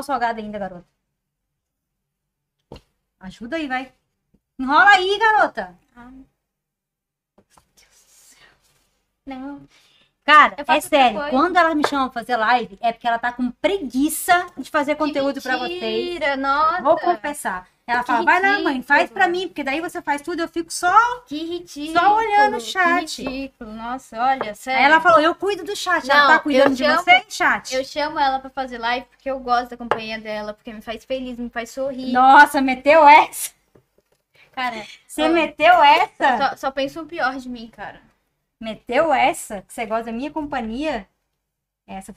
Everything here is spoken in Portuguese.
o salgado ainda, garota. Ajuda aí, vai. Enrola aí, garota. Não. Cara, é sério. coisa. Quando ela me chama pra fazer live, é porque ela tá com preguiça de fazer conteúdo pra vocês. Mentira, nossa. Vou confessar. Ela Que fala, vai lá, mãe, faz ridículo. pra mim, porque daí você faz tudo, eu fico só. Que ridículo. Só olhando o chat. Que ridículo. Nossa, olha, sério. Aí ela falou, eu cuido do chat. ela Não, tá cuidando eu de chamo- você, chat? Eu chamo ela pra fazer live porque eu gosto da companhia dela, porque me faz feliz, me faz sorrir. Nossa, meteu essa. Cara, Você Ó. meteu essa? só, só pensa o pior de mim, cara. Meteu essa? Que você gosta da minha companhia? Essa foi